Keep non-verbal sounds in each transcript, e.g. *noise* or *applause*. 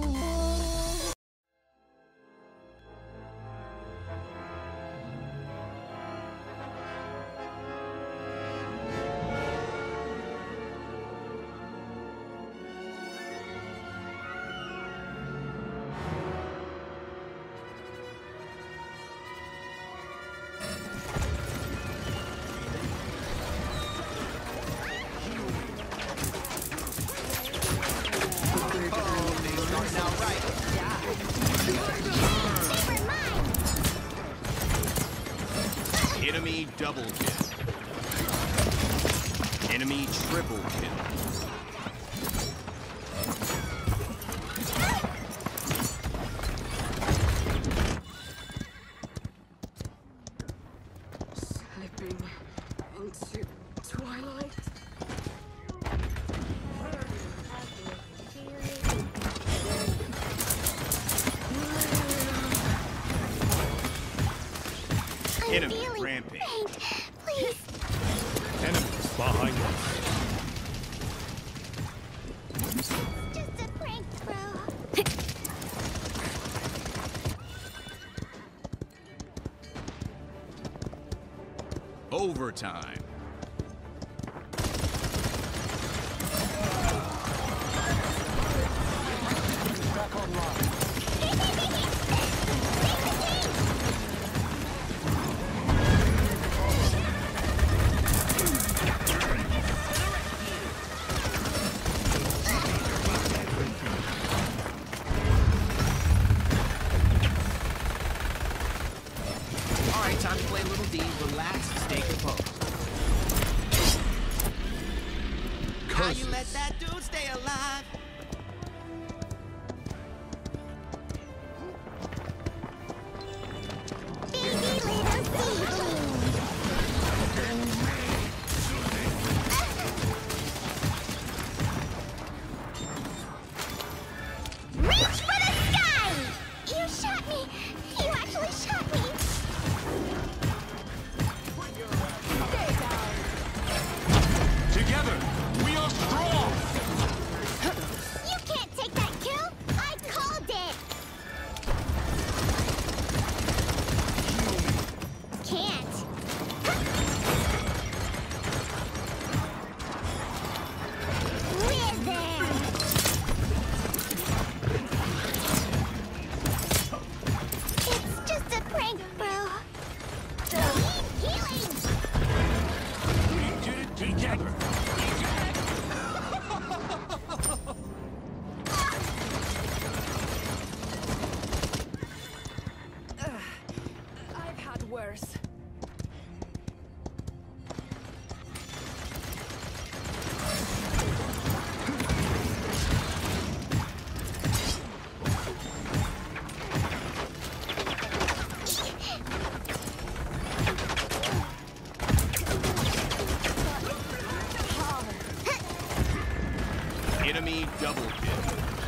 cool. Enemy double kill. Enemy triple kill. hit. behind us. Overtime. Yeah.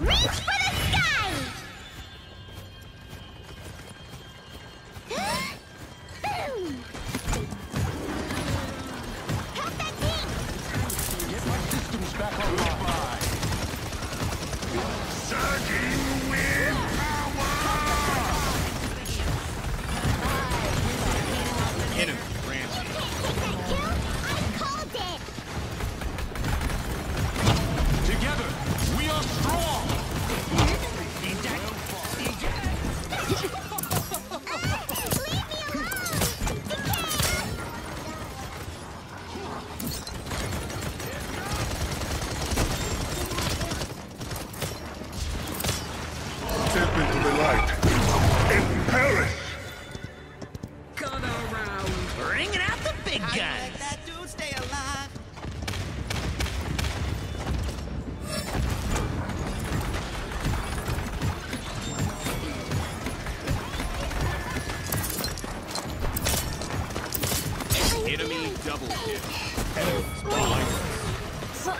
Reach for Enemies behind us.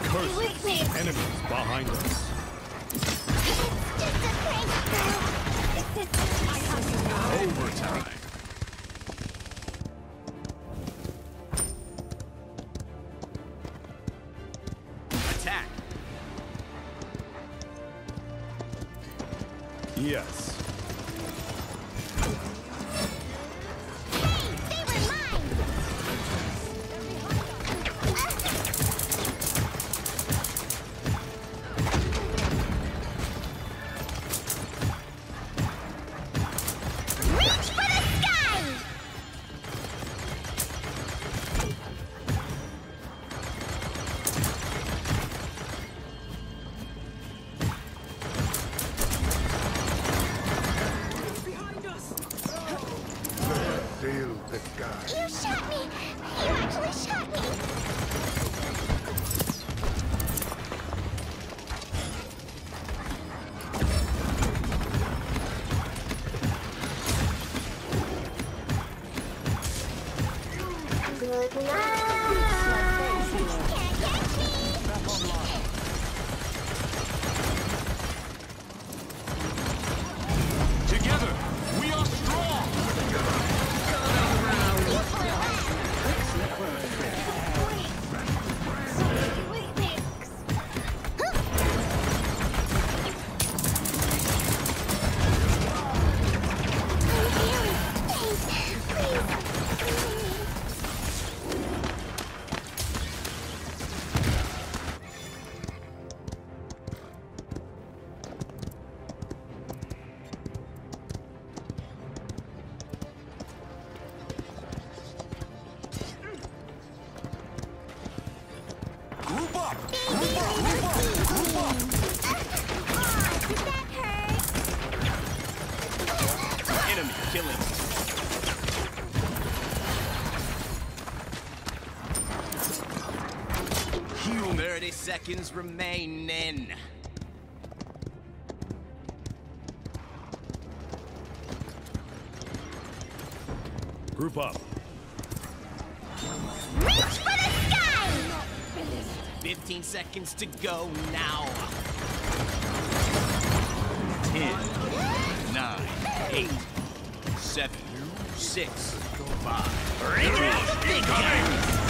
Enemies behind us. Overtime. Attack. Yes. seconds remaining. Group up. Reach for the sky! 15 seconds to go now. Ten, nine, eight, seven, six, five. Bring it out the!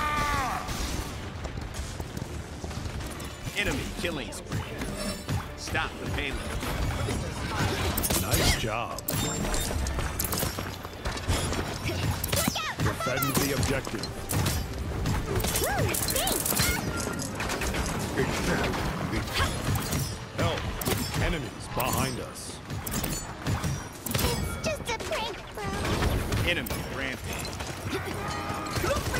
Enemy killing spree. Stop the payload. Nice job. Defend the objective. Help! Enemies behind us. It's just a prank, bro. Enemy rampage. *laughs*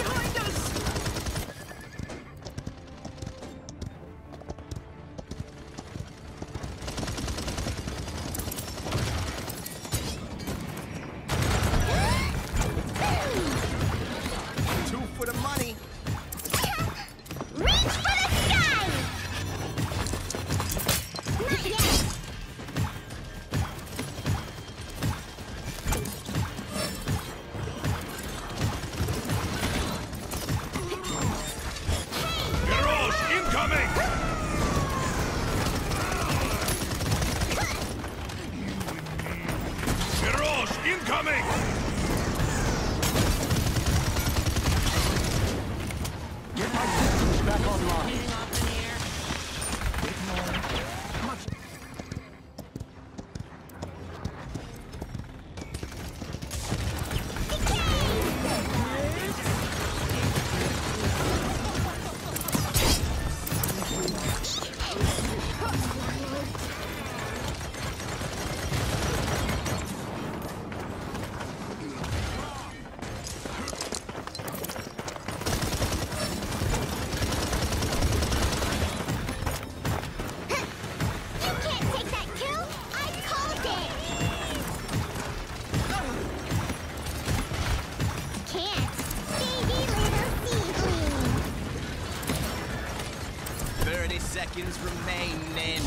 seconds remaining.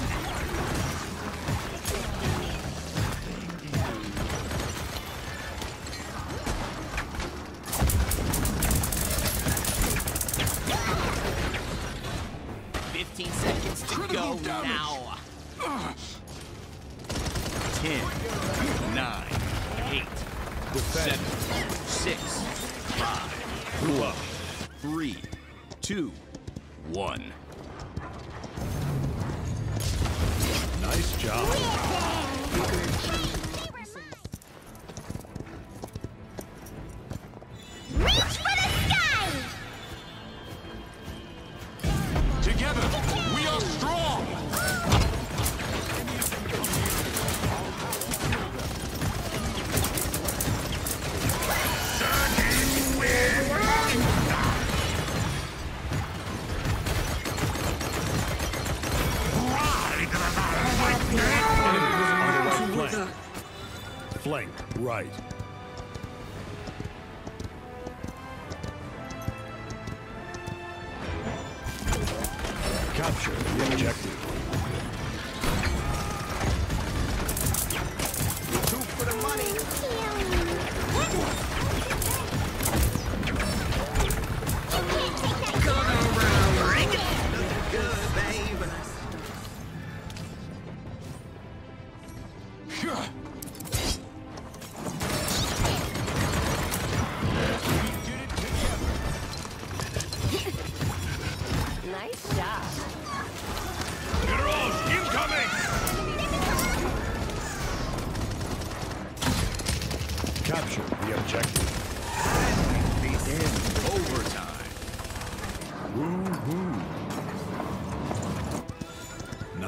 Fifteen seconds to go now. 10, 9, 8, Defend. 7, 6, 5, Move up. 3, Nice job.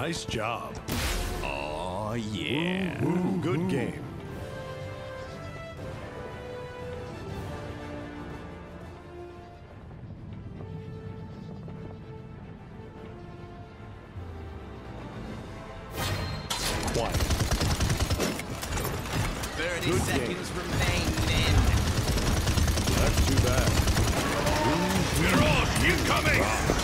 Nice job. Oh yeah. Woo, good game. Quiet. 30 Good seconds remaining. That's too bad. Heroes incoming!